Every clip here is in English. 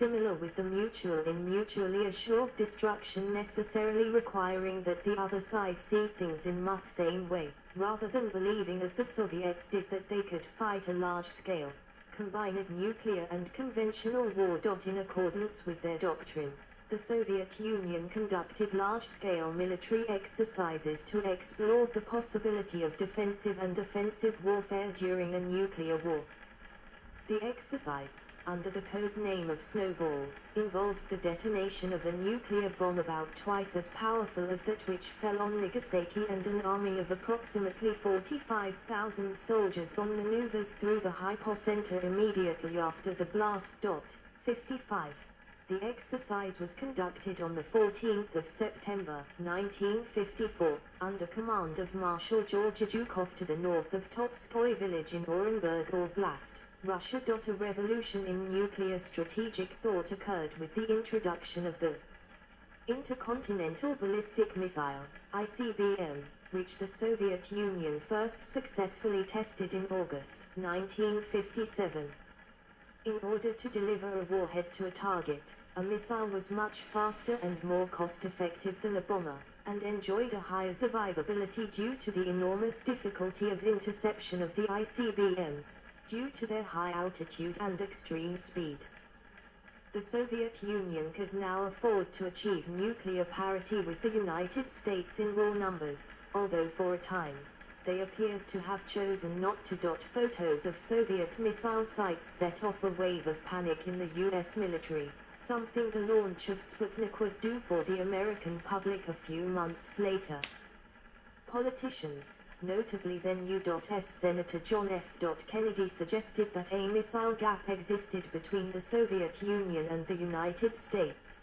similar with the mutual in mutually assured destruction necessarily requiring that the other side see things in much same way, rather than believing as the Soviets did that they could fight a large scale, combined nuclear and conventional war. In accordance with their doctrine, the Soviet Union conducted large-scale military exercises to explore the possibility of defensive and offensive warfare during a nuclear war. The exercise, under the code name of Snowball, involved the detonation of a nuclear bomb about twice as powerful as that which fell on Nagasaki and an army of approximately 45,000 soldiers on maneuvers through the hypocenter immediately after the blast. Dot 55. The exercise was conducted on the 14th of September 1954, under command of Marshal Georgy Zhukov to the north of Totskoye village in Orenburg Oblast. Russia. A revolution in nuclear strategic thought occurred with the introduction of the Intercontinental Ballistic Missile, ICBM, which the Soviet Union first successfully tested in August 1957. In order to deliver a warhead to a target, a missile was much faster and more cost-effective than a bomber, and enjoyed a higher survivability due to the enormous difficulty of interception of the ICBMs due to their high altitude and extreme speed. The Soviet Union could now afford to achieve nuclear parity with the United States in raw numbers, although for a time, they appeared to have chosen not to. Dot Photos of Soviet missile sites set off a wave of panic in the US military, something the launch of Sputnik would do for the American public a few months later. Politicians, Notably then U.S. Senator John F. Kennedy suggested that a missile gap existed between the Soviet Union and the United States.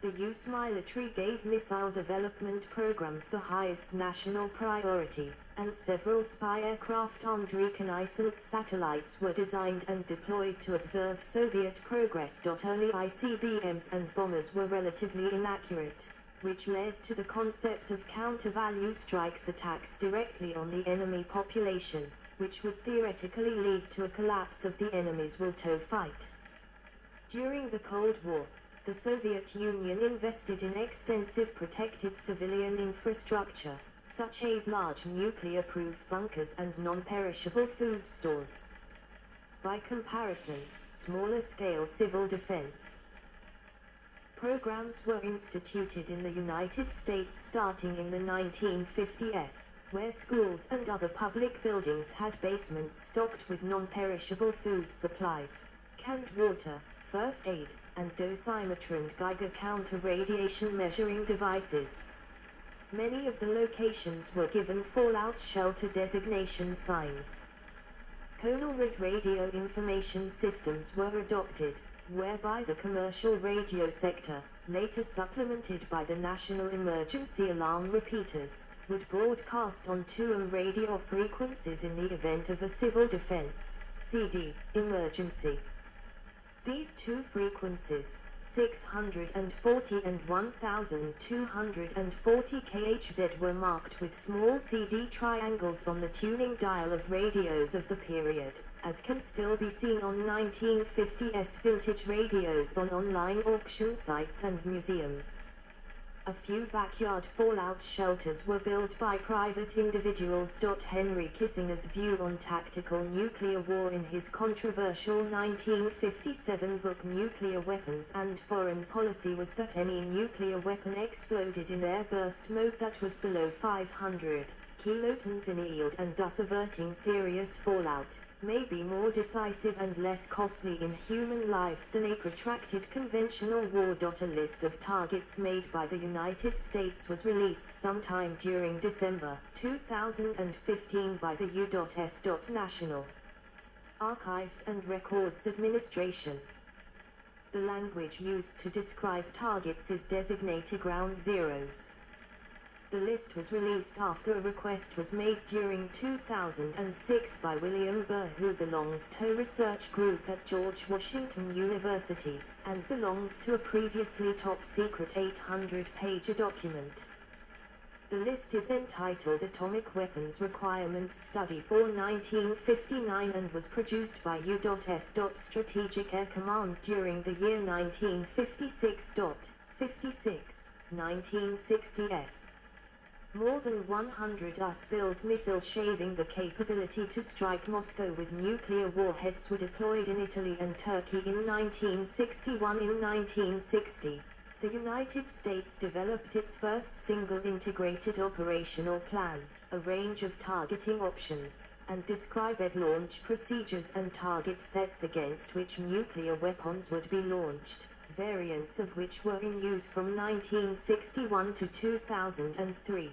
The US military gave missile development programs the highest national priority, and several spy aircraft armed reconnaissance satellites were designed and deployed to observe Soviet progress. Early ICBMs and bombers were relatively inaccurate which led to the concept of counter-value strikes attacks directly on the enemy population, which would theoretically lead to a collapse of the enemy's will-to fight. During the Cold War, the Soviet Union invested in extensive protected civilian infrastructure, such as large nuclear-proof bunkers and non-perishable food stores. By comparison, smaller-scale civil defense, Programs were instituted in the United States starting in the 1950s, where schools and other public buildings had basements stocked with non-perishable food supplies, canned water, first aid, and dosimeter and Geiger counter radiation measuring devices. Many of the locations were given fallout shelter designation signs. CONELRAD radio information systems were adopted, whereby the commercial radio sector, later supplemented by the national emergency alarm repeaters, would broadcast on two radio frequencies in the event of a civil defense, CD, emergency. These two frequencies, 640 and 1240 kHz were marked with small CD triangles on the tuning dial of radios of the period as can still be seen on 1950s vintage radios on online auction sites and museums. A few backyard fallout shelters were built by private individuals. Henry Kissinger's view on tactical nuclear war in his controversial 1957 book Nuclear Weapons and Foreign Policy was that any nuclear weapon exploded in airburst mode that was below 500 kilotons in yield and thus averting serious fallout may be more decisive and less costly in human lives than a protracted conventional war. A list of targets made by the United States was released sometime during December 2015 by the U.S. National Archives and Records Administration. The language used to describe targets is designated ground zeros. The list was released after a request was made during 2006 by William Burr who belongs to a research group at George Washington University, and belongs to a previously top-secret 800-page document. The list is entitled Atomic Weapons Requirements Study for 1959 and was produced by U.S. Strategic Air Command during the year 1956. 56, 1960s. More than 100 US-built missiles shaving the capability to strike Moscow with nuclear warheads were deployed in Italy and Turkey in 1961 in 1960 the United States developed its first single integrated operational plan, a range of targeting options, and described launch procedures and target sets against which nuclear weapons would be launched, variants of which were in use from 1961 to 2003.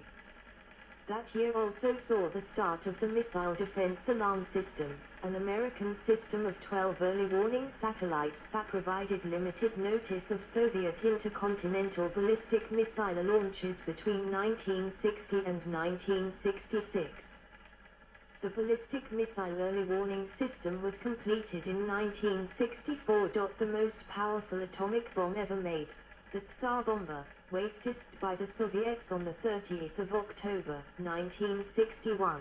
That year also saw the start of the Missile Defense Alarm System, an American system of 12 early warning satellites that provided limited notice of Soviet intercontinental ballistic missile launches between 1960 and 1966. The ballistic missile early warning system was completed in 1964. The most powerful atomic bomb ever made, the Tsar Bomba, tested by the Soviets on the 30th of October, 1961.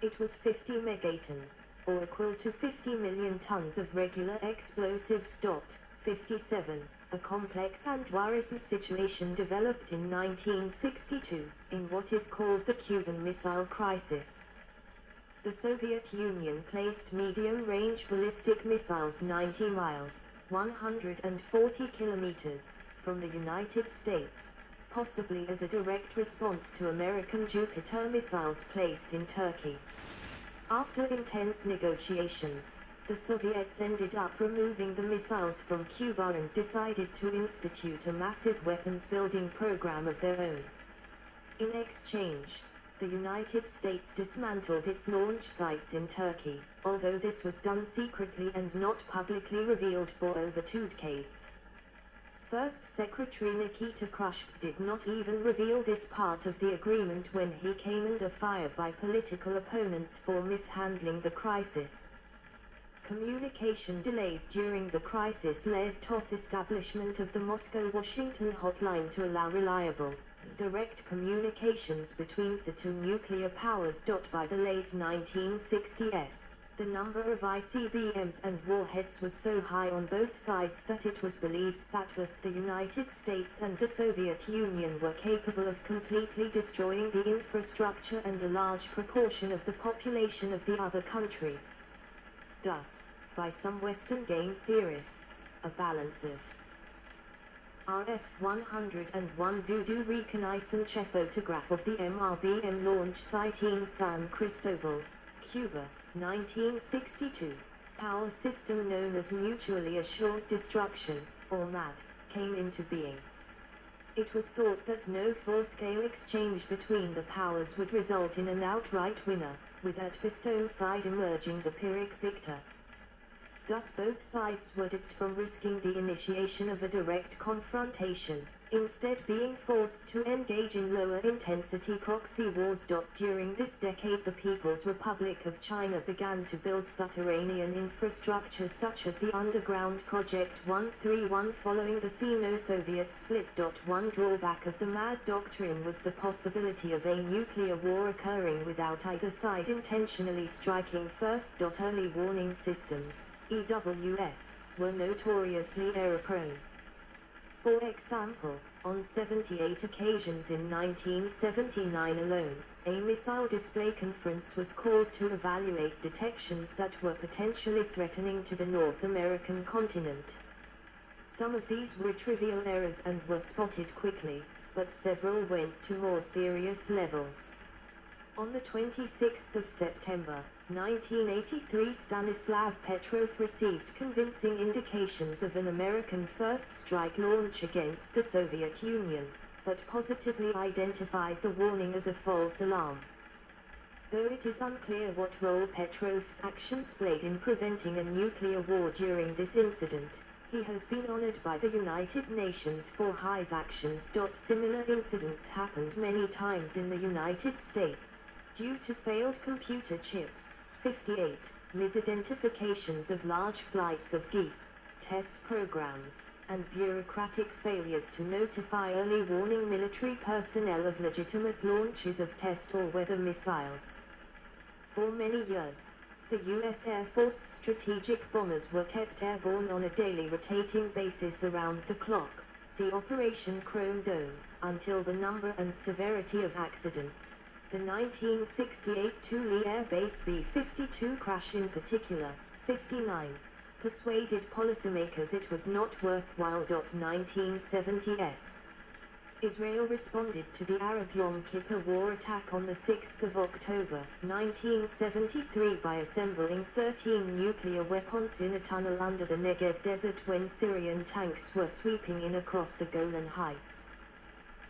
It was 50 megatons, or equal to 50 million tons of regular explosives. 57. A complex and worrisome situation developed in 1962, in what is called the Cuban Missile Crisis. The Soviet Union placed medium-range ballistic missiles 90 miles, 140 kilometers, from the United States, possibly as a direct response to American Jupiter missiles placed in Turkey. After intense negotiations, the Soviets ended up removing the missiles from Cuba and decided to institute a massive weapons building program of their own. In exchange, the United States dismantled its launch sites in Turkey, although this was done secretly and not publicly revealed for over two decades. First Secretary Nikita Khrushchev did not even reveal this part of the agreement when he came under fire by political opponents for mishandling the crisis. Communication delays during the crisis led to the establishment of the Moscow-Washington hotline to allow reliable, direct communications between the two nuclear powers. By the late 1960s, the number of ICBMs and warheads was so high on both sides that it was believed that both the United States and the Soviet Union were capable of completely destroying the infrastructure and a large proportion of the population of the other country. Thus, by some Western game theorists, a balance of RF-101 Voodoo reconnaissance photograph of the MRBM launch site in San Cristobal, Cuba, 1962, power system known as Mutually Assured Destruction, or MAD, came into being. It was thought that no full-scale exchange between the powers would result in an outright winner, with that Pistone side emerging the Pyrrhic victor. Thus both sides were deterred from risking the initiation of a direct confrontation, instead being forced to engage in lower intensity proxy wars. During this decade the People's Republic of China began to build subterranean infrastructure such as the underground Project 131 following the Sino-Soviet split. One drawback of the MAD doctrine was the possibility of a nuclear war occurring without either side intentionally striking first. Early warning systems, EWS, were notoriously error-prone. For example, on 78 occasions in 1979 alone, a missile display conference was called to evaluate detections that were potentially threatening to the North American continent. Some of these were trivial errors and were spotted quickly, but several went to more serious levels. On the 26th of September, 1983 Stanislav Petrov received convincing indications of an American first strike launch against the Soviet Union, but positively identified the warning as a false alarm. Though it is unclear what role Petrov's actions played in preventing a nuclear war during this incident, he has been honored by the United Nations for his actions. Similar incidents happened many times in the United States. Due to failed computer chips, 58 misidentifications of large flights of geese, test programs, and bureaucratic failures to notify early warning military personnel of legitimate launches of test or weather missiles. For many years, the U.S. Air Force strategic bombers were kept airborne on a daily rotating basis around the clock, see Operation Chrome Dome, until the number and severity of accidents, the 1968 Thule Air Base B-52 crash in particular, 59, persuaded policymakers it was not worthwhile. 1970s. Israel responded to the Arab Yom Kippur War attack on the 6th of October, 1973 by assembling 13 nuclear weapons in a tunnel under the Negev desert when Syrian tanks were sweeping in across the Golan Heights.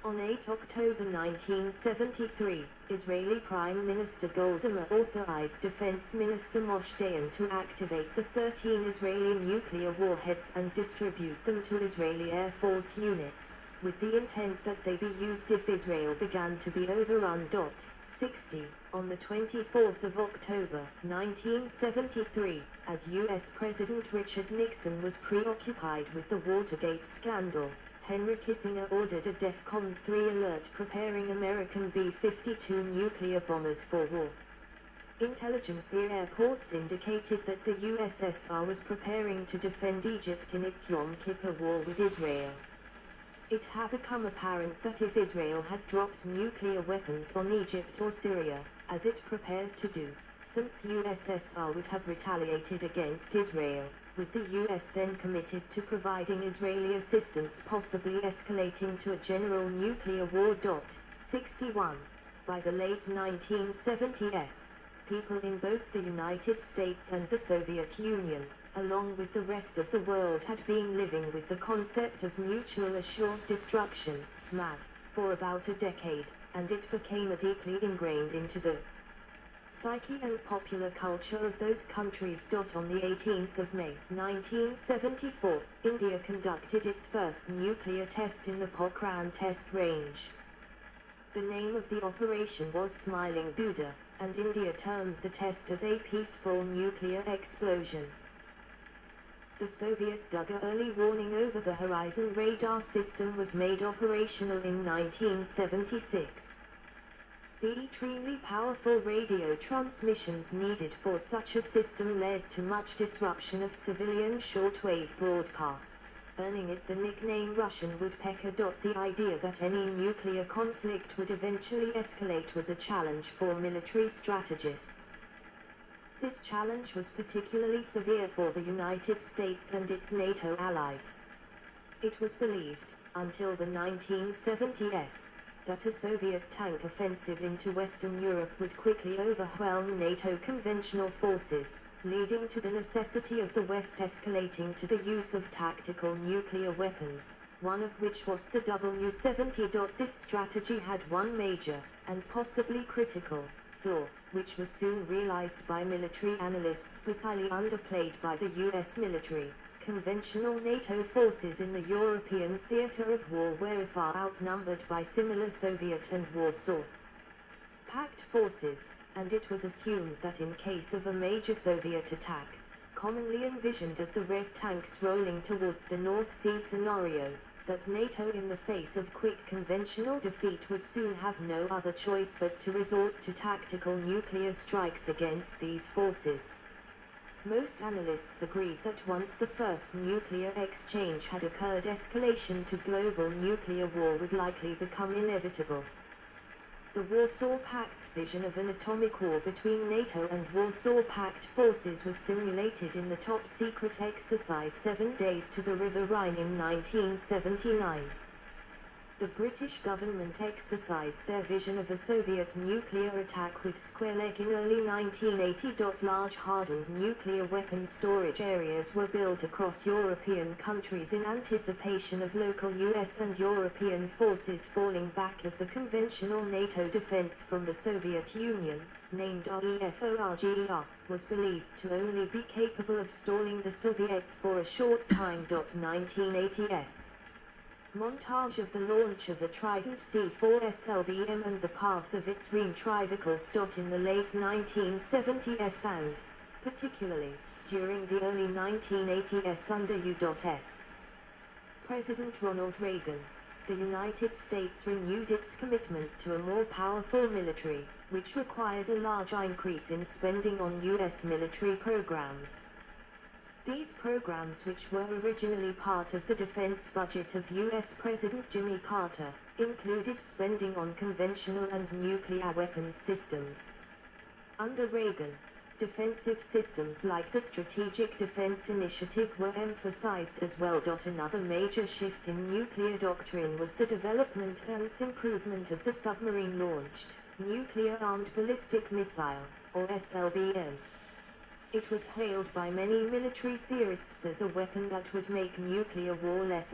On 8 October 1973, Israeli Prime Minister Golda authorized Defense Minister Moshe Dayan to activate the 13 Israeli nuclear warheads and distribute them to Israeli Air Force units with the intent that they be used if Israel began to be overrun. 60. On the 24th of October, 1973, as U.S. President Richard Nixon was preoccupied with the Watergate scandal, Henry Kissinger ordered a DEFCON 3 alert preparing American B-52 nuclear bombers for war. Intelligence airports indicated that the USSR was preparing to defend Egypt in its Yom Kippur war with Israel. It had become apparent that if Israel had dropped nuclear weapons on Egypt or Syria, as it prepared to do, the USSR would have retaliated against Israel, with the US then committed to providing Israeli assistance possibly escalating to a general nuclear war. 61. By the late 1970s, people in both the United States and the Soviet Union, along with the rest of the world had been living with the concept of mutual assured destruction, MAD, for about a decade, and it became a deeply ingrained into the psyche and popular culture of those countries. On the 18th of May 1974, India conducted its first nuclear test in the Pokhran test range. The name of the operation was Smiling Buddha, and India termed the test as a peaceful nuclear explosion the Soviet Duga early warning over the horizon radar system was made operational in 1976. The extremely powerful radio transmissions needed for such a system led to much disruption of civilian shortwave broadcasts, earning it the nickname Russian woodpecker. The idea that any nuclear conflict would eventually escalate was a challenge for military strategists. This challenge was particularly severe for the United States and its NATO allies. It was believed, until the 1970s, that a Soviet tank offensive into Western Europe would quickly overwhelm NATO conventional forces, leading to the necessity of the West escalating to the use of tactical nuclear weapons, one of which was the W-70. This strategy had one major, and possibly critical, flaw which was soon realized by military analysts but highly underplayed by the US military. Conventional NATO forces in the European theater of war were far outnumbered by similar Soviet and Warsaw Pact forces, and it was assumed that in case of a major Soviet attack, commonly envisioned as the Red tanks rolling towards the North Sea scenario, that NATO in the face of quick conventional defeat would soon have no other choice but to resort to tactical nuclear strikes against these forces. Most analysts agreed that once the first nuclear exchange had occurred escalation to global nuclear war would likely become inevitable. The Warsaw Pact's vision of an atomic war between NATO and Warsaw Pact forces was simulated in the top-secret exercise Seven Days to the River Rhine in 1979 the British government exercised their vision of a Soviet nuclear attack with Square Leg in early 1980. Large hardened nuclear weapon storage areas were built across European countries in anticipation of local US and European forces falling back as the conventional NATO defense from the Soviet Union, named REFORGER, was believed to only be capable of stalling the Soviets for a short time. 1980s Montage of the launch of the Trident C4 SLBM and the paths of its retrievals. In the late 1970s and, particularly, during the early 1980s under U.S. President Ronald Reagan, the United States renewed its commitment to a more powerful military, which required a large increase in spending on U.S. military programs. These programs which were originally part of the defense budget of U.S. President Jimmy Carter, included spending on conventional and nuclear weapons systems. Under Reagan, defensive systems like the Strategic Defense Initiative were emphasized as well. Another major shift in nuclear doctrine was the development and improvement of the submarine-launched, nuclear-armed ballistic missile, or SLBM. It was hailed by many military theorists as a weapon that would make nuclear war less